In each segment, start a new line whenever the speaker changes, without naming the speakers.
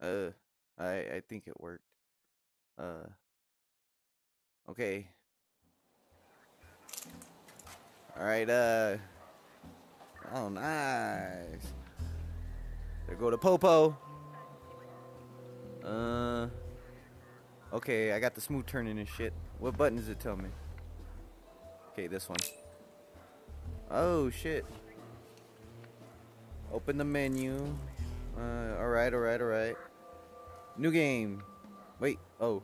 Uh, I I think it worked. Uh, okay. All right. Uh. Oh, nice. There go to Popo. Uh. Okay, I got the smooth turning and shit. What button does it tell me? Okay, this one. Oh shit. Open the menu. Uh, alright, alright, alright. New game. Wait, oh.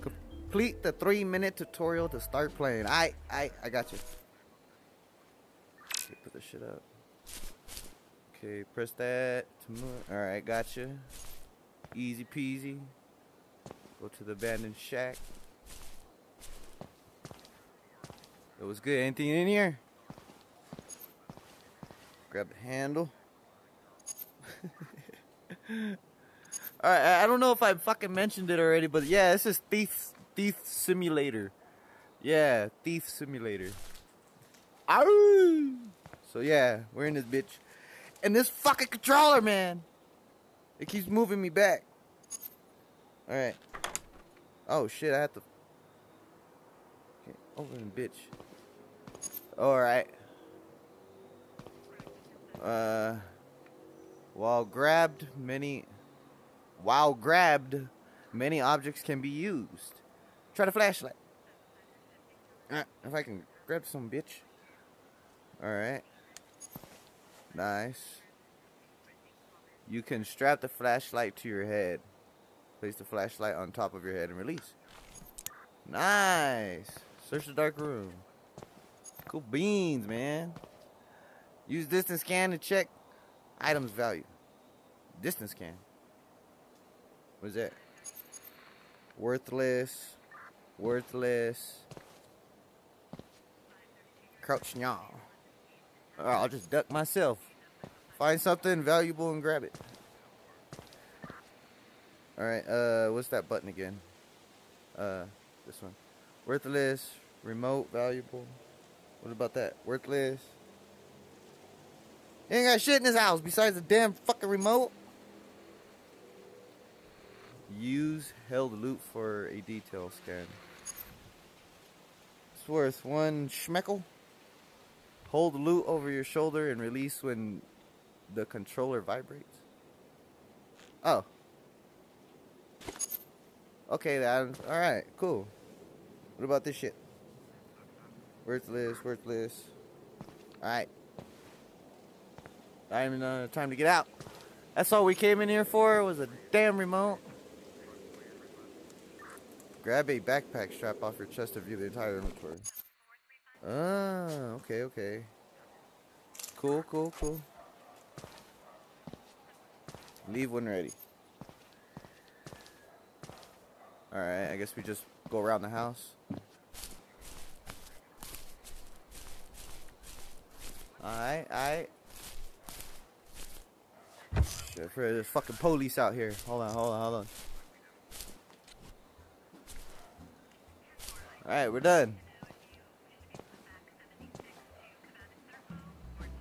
Complete the three minute tutorial to start playing. I, I, I got you. Okay, put this shit up. Okay, press that. Alright, gotcha. Easy peasy. Go to the abandoned shack. It was good. Anything in here? Grab the handle. Alright, I don't know if I fucking mentioned it already, but yeah, this is Thief Thief Simulator. Yeah, Thief Simulator. Ow! So yeah, we're in this bitch. And this fucking controller, man! It keeps moving me back. Alright. Oh shit, I have to. Okay, open bitch. Alright. Uh. While grabbed, many. While grabbed, many objects can be used. Try the flashlight. Alright, if I can grab some bitch. Alright. Nice. You can strap the flashlight to your head. Place the flashlight on top of your head and release. Nice. Search the dark room. Cool beans, man. Use distance scan to check items value. Distance scan. What is that? Worthless. Worthless. Crouch yaw. I'll just duck myself. Find something valuable and grab it. Alright, uh, what's that button again? Uh, this one. Worthless, remote, valuable. What about that? Worthless. Ain't got shit in this house besides the damn fucking remote. Use held loot for a detail scan. It's worth one schmeckel. Hold loot over your shoulder and release when the controller vibrates. Oh. Okay, then. Alright, cool. What about this shit? Worthless, worthless. Alright. Time, uh, time to get out. That's all we came in here for was a damn remote. Grab a backpack strap off your chest to view the entire inventory. Ah, okay, okay. Cool, cool, cool. Leave when ready. Alright, I guess we just go around the house. Alright, alright. There's fucking police out here. Hold on, hold on, hold on. Alright, we're done.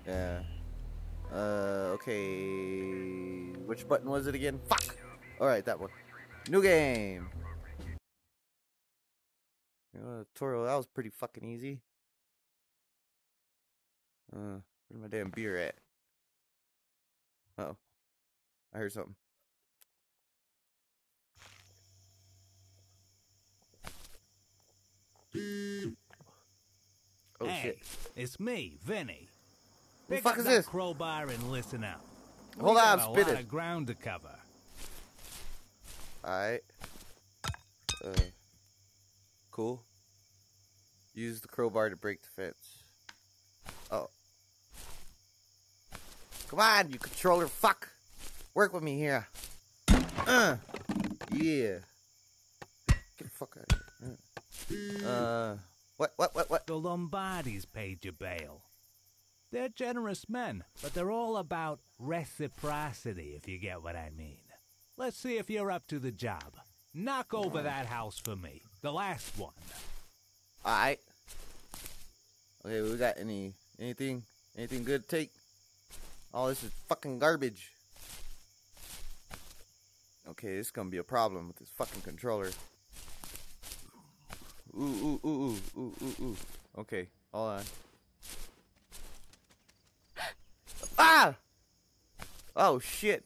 Yeah. Uh, okay. Which button was it again? Fuck! Alright, that one. New game! Uh, tutorial, that was pretty fucking easy. Uh, where's my damn beer at? Uh oh. I heard something. Oh
hey,
shit.
It's me, Vinny.
Who the fuck is this?
crowbar and listen up. We
Hold on,
a
spit
lot
it.
of ground to cover.
Alright. Uh, cool. Use the crowbar to break the fence. Oh. Come on, you controller fuck. Work with me here. Uh. Yeah. Get the fuck out of here. Uh. Uh, what, what, what, what?
The Lombardis paid your bail. They're generous men, but they're all about reciprocity, if you get what I mean. Let's see if you're up to the job. Knock over that house for me. The last one.
Alright. Okay, we got any, anything, anything good to take? Oh, this is fucking garbage. Okay, this is gonna be a problem with this fucking controller. Ooh, ooh, ooh, ooh, ooh, ooh. Okay, hold on. Ah! Oh shit!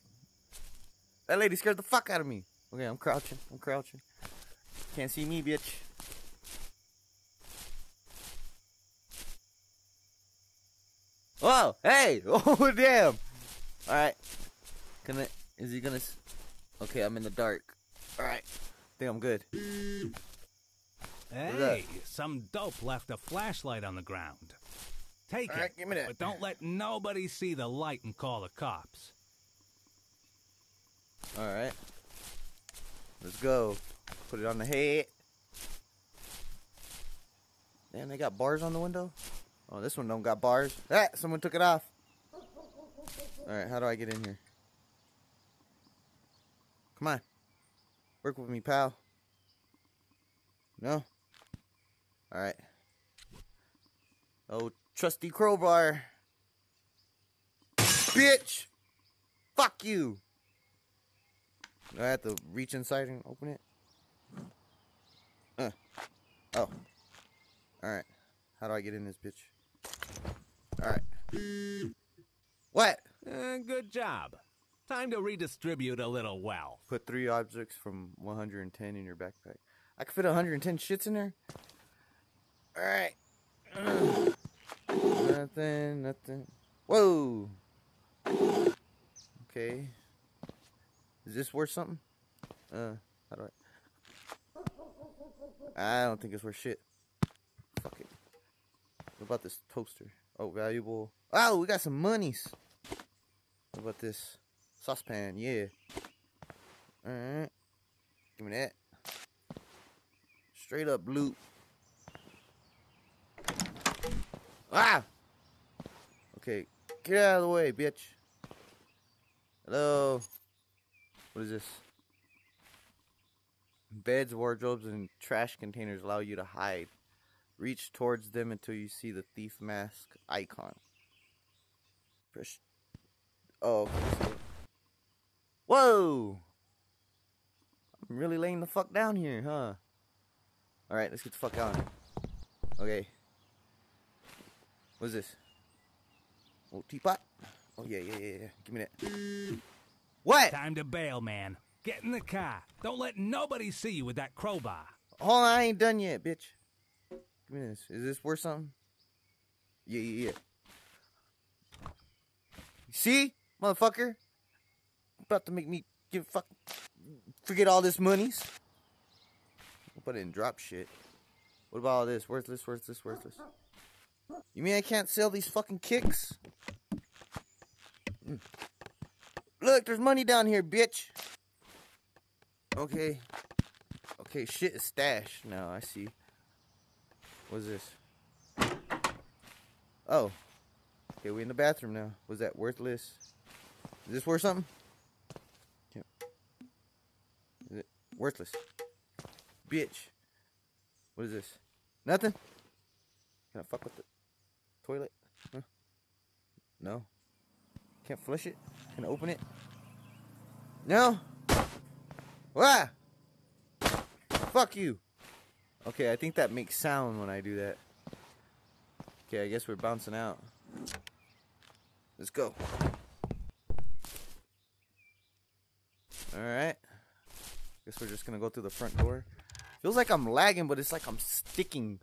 That lady scared the fuck out of me. Okay, I'm crouching. I'm crouching. Can't see me, bitch. Oh, hey! Oh, damn! Alright. Gonna, is he gonna, okay, I'm in the dark. Alright. think I'm good.
Hey, some dope left a flashlight on the ground. Take
All right,
it,
give me that.
but don't let nobody see the light and call the cops.
Alright. Let's go. Put it on the head. Damn, they got bars on the window? Oh, this one don't got bars. Ah, someone took it off. Alright, how do I get in here? Come on. Work with me, pal. No? Alright. Oh, trusty crowbar. Bitch! Fuck you! Do I have to reach inside and open it? Uh. Oh. Alright. How do I get in this bitch? Alright. What?
Eh, good job. Time to redistribute a little wealth.
Put three objects from 110 in your backpack. I can fit 110 shits in there? Alright. nothing, nothing. Whoa! Okay. Is this worth something? Uh, how do I? I don't think it's worth shit. Fuck it. What about this toaster? Oh, valuable. Oh, we got some monies. What about this? Saucepan, yeah. Alright. Give me that. Straight up loot. Ah! Okay, get out of the way, bitch. Hello. What is this? Beds, wardrobes, and trash containers allow you to hide. Reach towards them until you see the thief mask icon. Press. Oh, Whoa! I'm really laying the fuck down here, huh? Alright, let's get the fuck out. Okay. What is this? Oh, teapot? Oh, yeah, yeah, yeah, yeah. Give me that. What?
Time to bail, man. Get in the car. Don't let nobody see you with that crowbar.
Hold on, I ain't done yet, bitch. Give me this. Is this worth something? Yeah, yeah, yeah. See, motherfucker? About to make me give fuck forget all this monies. But in drop shit. What about all this? Worthless, worthless, worthless. You mean I can't sell these fucking kicks? Mm. Look, there's money down here, bitch. Okay. Okay, shit is stashed now, I see. What's this? Oh. Okay, we in the bathroom now. Was that worthless? Is this worth something? Yeah. Is it worthless? Bitch. What is this? Nothing? Can I fuck with the toilet? Huh? No. Can't flush it? Can I open it? No? What? Fuck you. Okay, I think that makes sound when I do that. Okay, I guess we're bouncing out. Let's go. Alright. Guess we're just gonna go through the front door. Feels like I'm lagging, but it's like I'm sticking.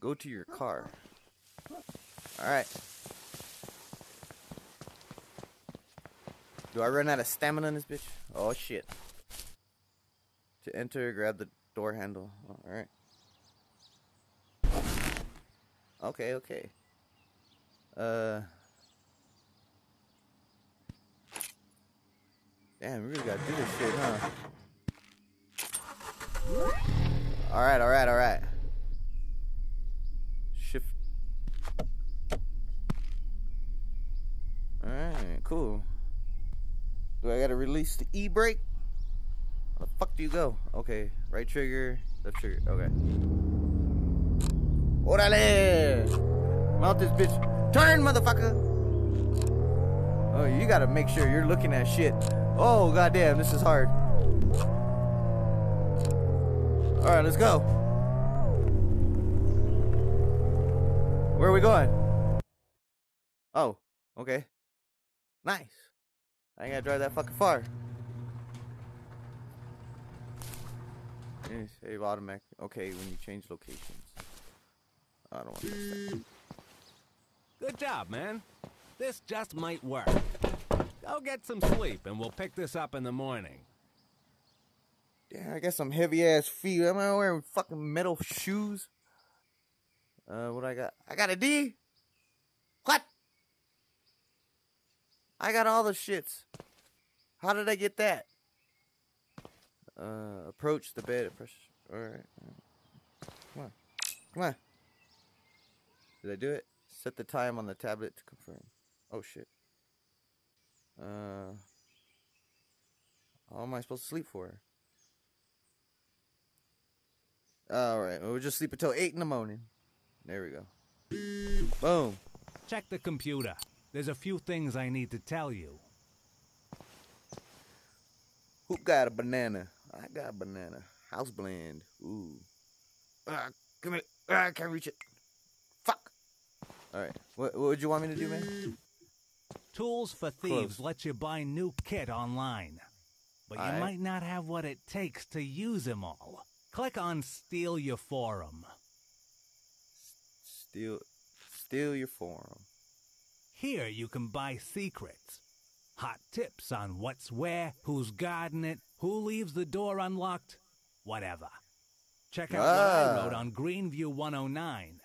Go to your car. Alright. Do I run out of stamina in this bitch? Oh shit. To enter, grab the door handle. Alright. Okay, okay. Uh. Damn, we really gotta do this shit, huh? Alright, alright, alright. cool. Do I gotta release the e-brake? Where the fuck do you go? Okay, right trigger, left trigger, okay. Orale! Mount this bitch. Turn, motherfucker! Oh, you gotta make sure you're looking at shit. Oh, goddamn, this is hard. Alright, let's go. Where are we going? Oh, okay. Nice. I ain't gotta drive that fucking far. Save automatic. Okay, when you change locations. I don't want to.
Good job, man. This just might work. Go get some sleep and we'll pick this up in the morning.
Yeah, I got some heavy ass feet. Am I wearing fucking metal shoes? Uh, what I got? I got a D. I got all the shits. How did I get that? Uh, approach the bed. Press. All right. Come on. Come on. Did I do it? Set the time on the tablet to confirm. Oh shit. Uh. How am I supposed to sleep for? All right, we'll just sleep until eight in the morning. There we go. Boom.
Check the computer. There's a few things I need to tell you.
Who got a banana? I got a banana. House blend. Ooh. Ah, come here. Ah, I can't reach it. Fuck. All right. What, what would you want me to do, man?
Tools for Thieves
Close.
lets you buy new kit online. But you might not have what it takes to use them all. Click on Steal Your Forum.
Steal, steal your forum.
Here you can buy secrets. Hot tips on what's where, who's guarding it, who leaves the door unlocked, whatever. Check out what I
Ah.
wrote on Greenview 109.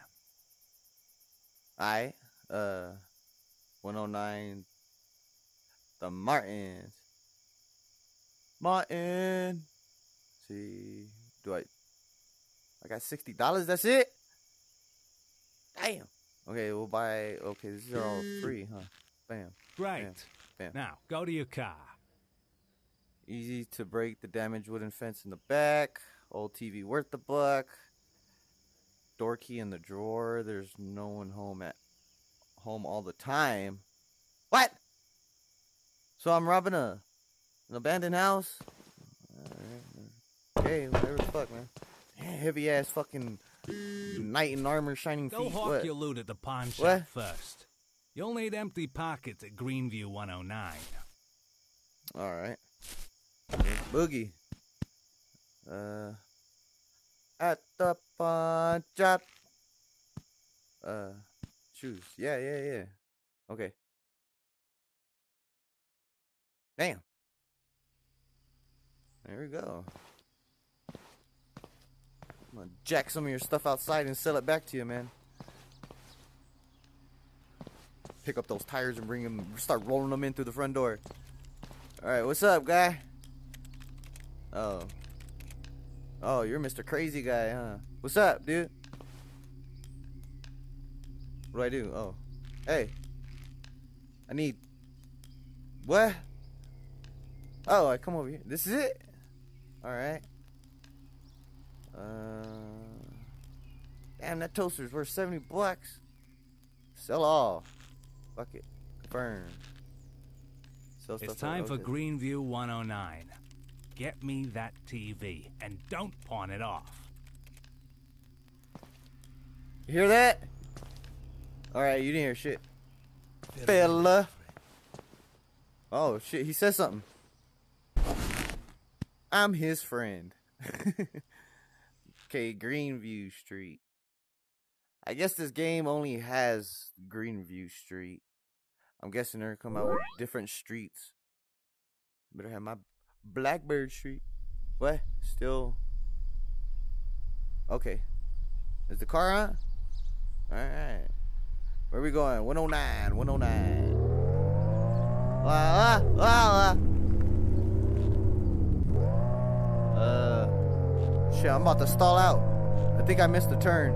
I, uh, 109, the Martins. Martin. see, do I, I got $60, that's it? Damn. Okay, we'll buy, okay, these are all free, huh? Bam.
Great.
Bam.
Now, go to your car.
Easy to break the damaged wooden fence in the back. Old TV worth the buck. Door key in the drawer. There's no one home at home all the time. What? So I'm robbing a an abandoned house? Okay, whatever the fuck, man. Heavy ass fucking knight in armor, shining
Go
feet.
hawk
What?
your loot at the pawn shop
What?
first. You'll need empty pockets at Greenview 109.
All right. Boogie. Uh, at the pawn shop. Uh, shoes. Yeah, yeah, yeah. Okay. Damn. There we go. Gonna jack some of your stuff outside and sell it back to you, man. Pick up those tires and bring them, start rolling them in through the front door. Alright, what's up, guy? Oh. Oh, you're Mr. Crazy Guy, huh? What's up, dude? What do I do? Oh. Hey. I need. What? Oh, I come over here. This is it? Alright. Uh. Damn, that toaster's worth 70 bucks. Sell all. Fuck it. Confirm. Sell
It's time for. Greenview 109. Get me that TV and don't pawn it off.
You hear that? Alright, you didn't hear shit. Fella. Oh shit, he says something. I'm his friend. okay, Greenview Street. I guess this game only has Greenview Street. I'm guessing they're gonna come out with different streets. Better have my Blackbird Street. What? Still. Okay. Is the car on? Alright. Where we going? 109, 109. Ah, ah, ah, ah. Uh, shit, I'm about to stall out. I think I missed a turn.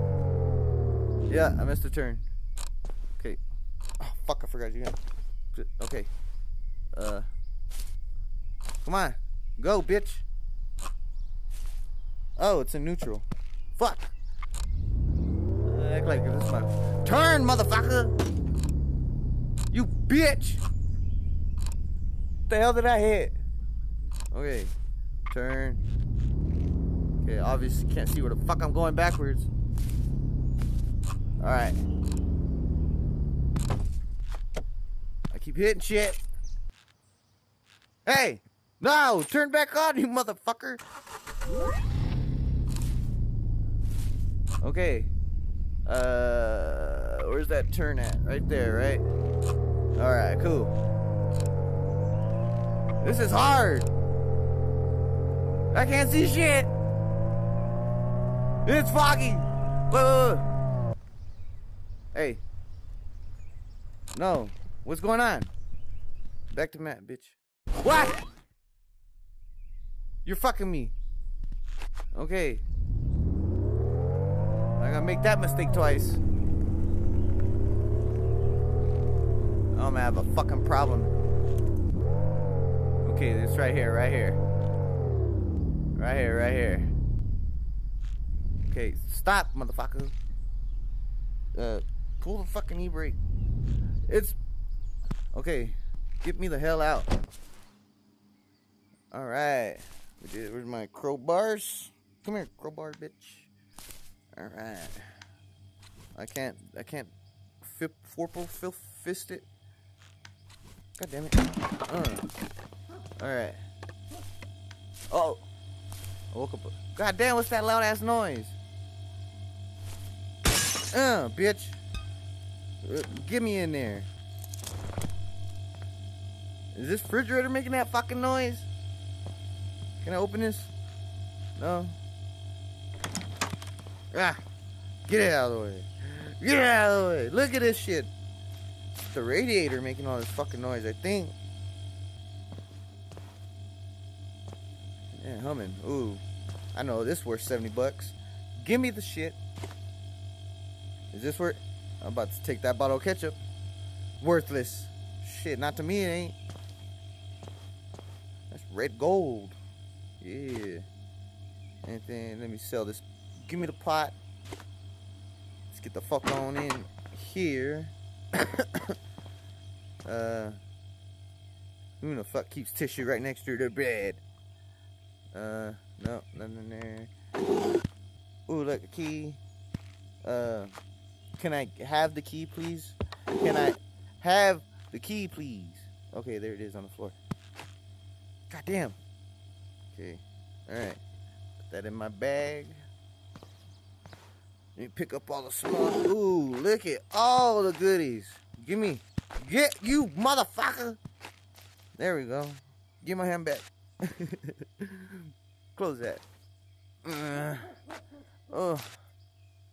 Yeah, I missed a turn. Okay. Oh, fuck, I forgot you. Okay. Uh. Come on. Go, bitch. Oh, it's in neutral. Fuck. Act like this is my turn, motherfucker. You bitch. What The hell did I hit? Okay. Turn. Okay, obviously can't see where the fuck I'm going backwards. Alright. I keep hitting shit. Hey! No! Turn back on, you motherfucker! Okay. Uh, where's that turn at? Right there, right? Alright, cool. This is hard! I can't see shit! It's foggy! Whoa, whoa. Hey. No. What's going on? Back to Matt, bitch. What? You're fucking me. Okay. I gotta make that mistake twice. I'm gonna have a fucking problem. Okay, it's right here, right here. Right here, right here. Okay, stop, motherfucker. Uh, pull the fucking e-brake. It's... Okay, get me the hell out. Alright. Where's my crowbars? Come here, crowbar, bitch. Alright. I can't, I can't fip, forple, fil, fist it. God damn it. Uh. Alright. Oh. I woke up. God damn, what's that loud ass noise? Uh, bitch. Uh, get me in there. Is this refrigerator making that fucking noise? Can I open this? No. Ah, get it out of the way. Get it out of the way. Look at this shit. It's the radiator making all this fucking noise, I think. Yeah, humming. Ooh. I know this worth 70 bucks. Give me the shit. Is this worth? I'm about to take that bottle of ketchup. Worthless. Shit, not to me it ain't. That's red gold. Yeah. Anything, let me sell this. Give me the pot. Let's get the fuck on in here. uh, who the fuck keeps tissue right next to their bed? Uh, no, nothing there. Ooh, look, a key. Uh, can I have the key, please? Can I have the key, please? Okay, there it is on the floor. God damn. Okay, alright. Put that in my bag. Let me pick up all the small. Ooh, look at all the goodies. Give me. Get you, motherfucker. There we go. Give my hand back. Close that. Uh, oh.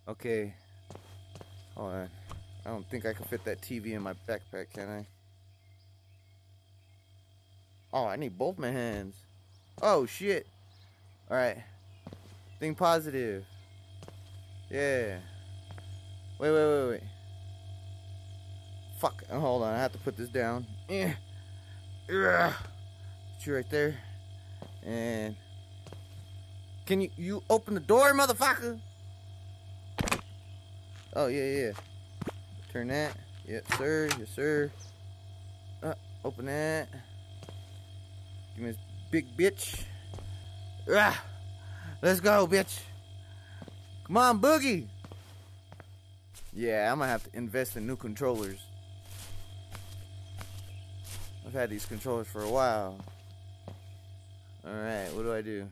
Okay. Hold on. I don't think I can fit that TV in my backpack, can I? Oh, I need both my hands. Oh, shit. Alright. Think positive. Yeah. Wait, wait, wait, wait. Fuck. Hold on. I have to put this down. Yeah. Yeah. Put you right there. And can you you open the door, motherfucker? Oh yeah, yeah. Turn that. Yes, sir. Yes, sir. Uh, open that. Give me this big bitch. Ah, let's go, bitch. Come on, Boogie. Yeah, I'm gonna have to invest in new controllers. I've had these controllers for a while. Alright, what do I do?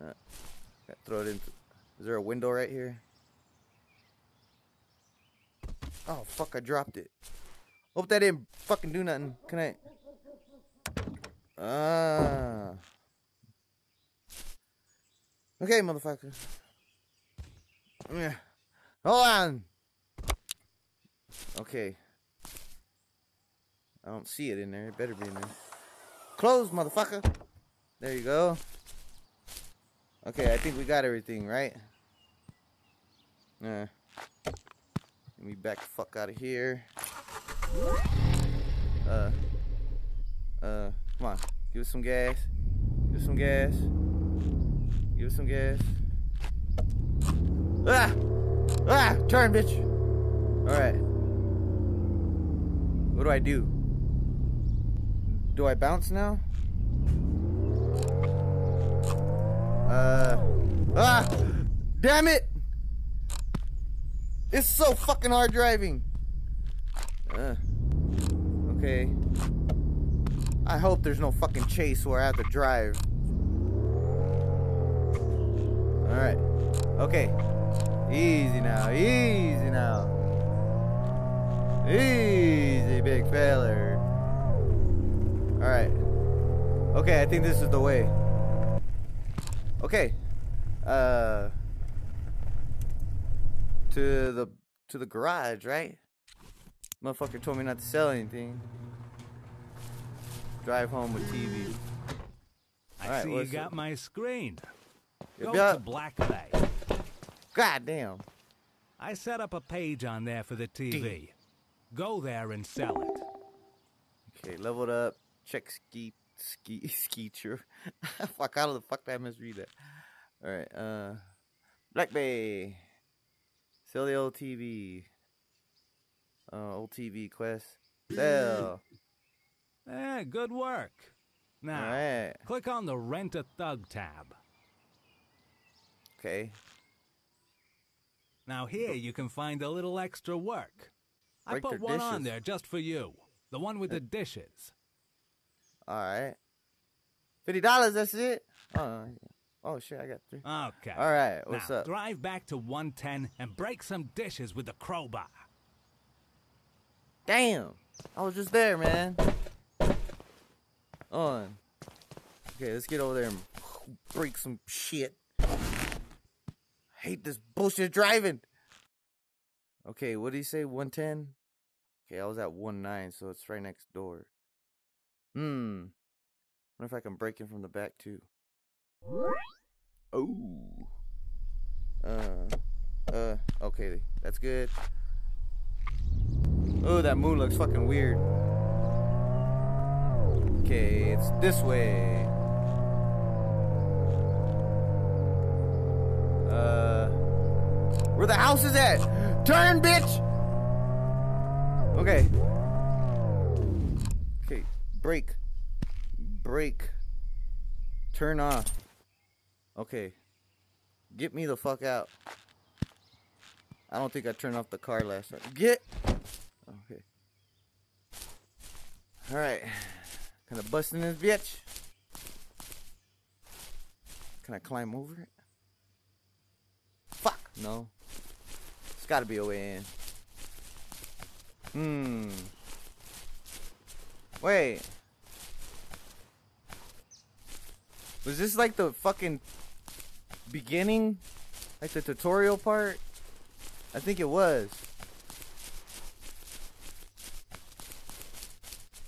Uh, throw it into. Is there a window right here? Oh, fuck, I dropped it. Hope that didn't fucking do nothing. Can I? Ah. Okay, motherfucker. Yeah. Hold on. Okay. I don't see it in there. It better be in there. Close, motherfucker. There you go. Okay, I think we got everything, right? Yeah. Let me back the fuck out of here. Uh. Uh. Come on. Give us some gas. Give us some gas. Give us some gas. Ah! Ah! Turn, bitch! Alright. What do I do? Do I bounce now? Uh. Ah! Damn it! It's so fucking hard driving. Uh. Okay. I hope there's no fucking chase where I have to drive. Alright. Okay. Easy now. Easy now. Easy, big feller. Alright. Okay, I think this is the way. Okay. Uh to the to the garage, right? Motherfucker told me not to sell anything. Drive home with TV.
I
Alright,
see you got
it?
my screen.
Yep,
Go
yep.
to Black Bay.
God damn.
I set up a page on there for the TV. Go there and sell it.
Okay, leveled up. Check ski ski ski true. fuck how the fuck did I misread that? Alright, uh Black Bay. Sell the old TV. Uh old TV quest. Sell.
Eh, good work. Now,
Alright.
click on the Rent a Thug tab.
Okay.
Now here you can find a little extra work. I put one on there just for you. The one with the dishes.
Alright. Fifty dollars, that's it? Oh, yeah. Oh shit, I got three.
Okay.
Alright, what's
now,
up?
drive back to 110 and break some dishes with the crowbar.
Damn. I was just there, man. On. Okay, let's get over there and break some shit. Hate this bullshit driving. Okay, what did he say? 110? Okay, I was at 19, so it's right next door. Hmm. Wonder if I can break in from the back too. Oh. Uh. Uh. Okay, that's good. Oh, that moon looks fucking weird. Okay, it's this way. Uh, where the house is at? Turn, bitch! Okay. Okay, brake. Brake. Turn off. Okay. Get me the fuck out. I don't think I turned off the car last time. Get! Okay. Alright. Can I bust in this bitch? Can I climb over it? Fuck! No. It's gotta be a way in. Hmm. Wait. Was this like the fucking beginning? Like the tutorial part? I think it was.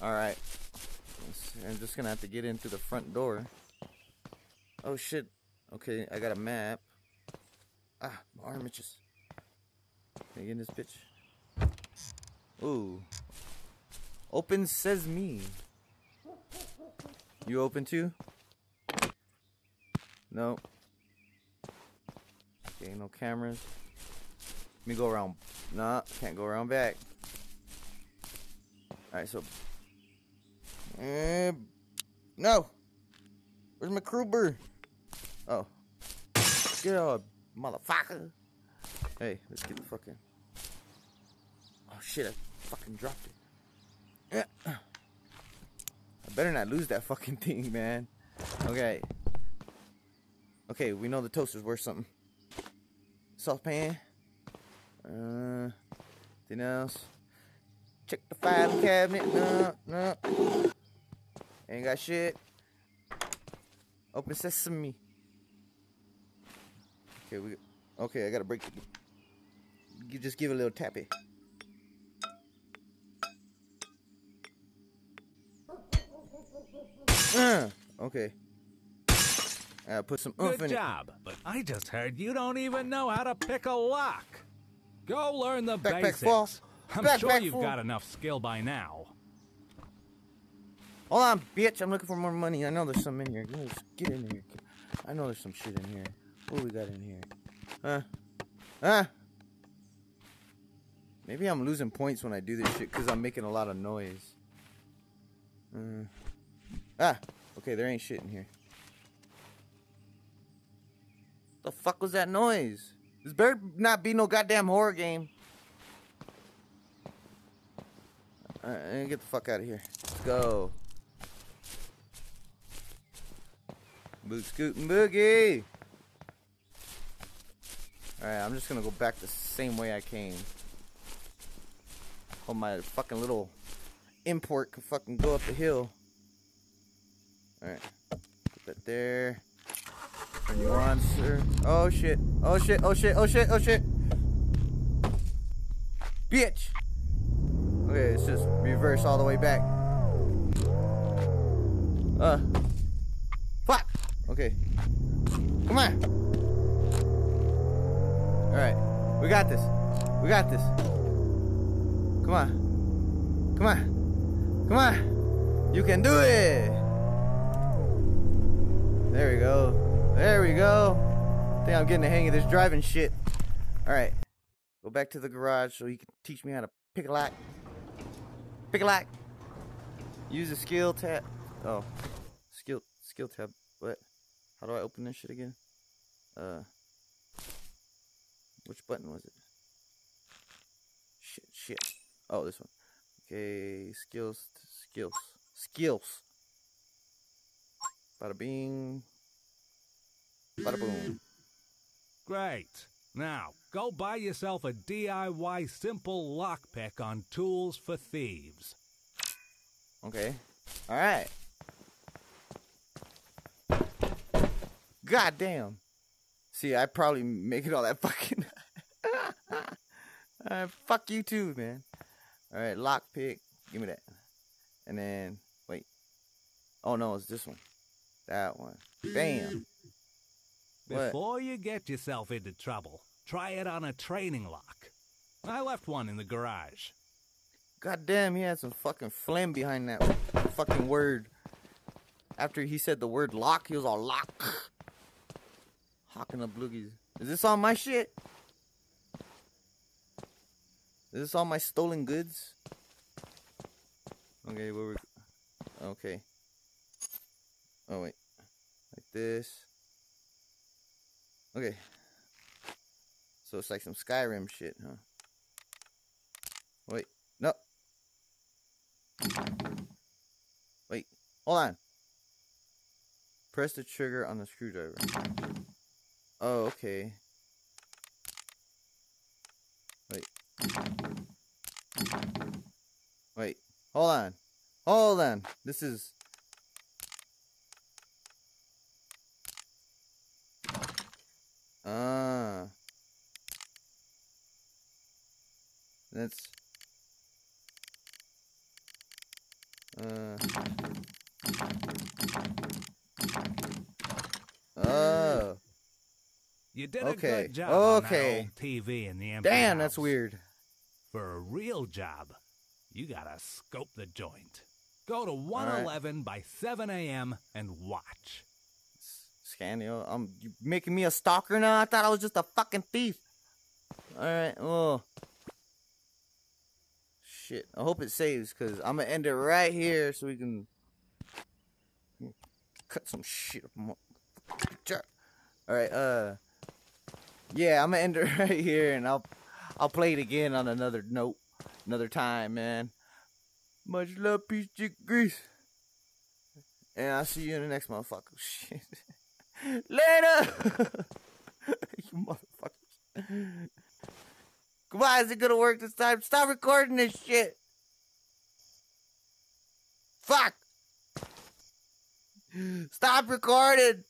Alright. I'm just gonna have to get in through the front door. Oh shit. Okay, I got a map. Ah, my arm itches. Can I get in this bitch? Ooh. Open says me. You open too? No. Okay, no cameras. Let me go around. Nah, can't go around back. Alright, so. Eh, no. Where's my Kruber? Oh. Get out, motherfucker. Hey, let's get the fucking. Oh shit, I fucking dropped it. Eh. I better not lose that fucking thing, man. Okay. Okay, we know the toaster's worth something. Saucepan. Uh, anything else? Check the filing cabinet. No, no. Ain't got shit. Open sesame. Okay, we. Okay, I gotta break. You just give it a little tappy. Uh, okay. I put some oomph
Good
in it.
job. But I just heard you don't even know how to pick a lock. Go learn the
Backpack
basics.
full.
I'm
Backpack
sure you've
full.
got enough skill by now.
Hold on, bitch. I'm looking for more money. I know there's some in here. Let's get in here. I know there's some shit in here. What we got in here? Huh? Huh? Maybe I'm losing points when I do this shit because I'm making a lot of noise. Uh, ah, okay, there ain't shit in here. The fuck was that noise? This better not be no goddamn horror game. Alright, get the fuck out of here. Let's go. Boot scootin' boogie. Alright, I'm just gonna go back the same way I came. Oh my fucking little import can fucking go up the hill. Alright. Put that there. Turn you on, sir. Oh shit. Oh shit. Oh shit. Oh shit. Oh shit. Bitch. Okay, it's just reverse all the way back. Uh. Fuck. Okay. Come on. Alright. We got this. We got this. Come on. Come on. Come on. You can do it. There we go. There we go. I think I'm getting the hang of this driving shit. Alright. Go back to the garage so he can teach me how to pick a lock. Pick a lock. Use the skill tab. Oh. Skill skill tab. What? How do I open this shit again? Uh which button was it? Shit, shit. Oh, this one. Okay, skills, skills, skills. Bada bing. Bada boom.
Great. Now, go buy yourself a DIY simple lockpick on Tools for Thieves.
Okay. Alright. God damn. See, I probably make it all that fucking. uh, fuck you too, man. Alright, lockpick. Give me that. And then, wait. Oh no, it's this one. That one. Bam.
Before you get yourself into trouble, try it on a training lock. I left one in the garage.
God damn, he had some fucking phlegm behind that fucking word. After he said the word lock, he was all lock. Hawking the bloogies. Is this all my shit? Is this all my stolen goods? Okay, where we Okay. Oh wait. Like this. Okay. So it's like some Skyrim shit, huh? Wait. No. Wait. Hold on. Press the trigger on the screwdriver. Oh, okay. Wait. Wait. Hold on. Hold on. This is... Ah. That's... Uh... Oh.
You did
Okay,
a good job
okay.
on that old TV in the empty
Damn, that's weird.
For a real job, you gotta scope the joint. Go to 111 by 7 a.m. and watch.
Scanio, I'm you making me a stalker now. I thought I was just a fucking thief. All right, oh shit. I hope it saves because I'm gonna end it right here so we can cut some shit. up. All right, uh, yeah, I'm gonna end it right here, and I'll I'll play it again on another note, another time, man. Much love, peace, chick, grease. And I'll see you in the next motherfucker. Shit. Later! you motherfuckers. Why is it gonna work this time? Stop recording this shit! Fuck! Stop recording!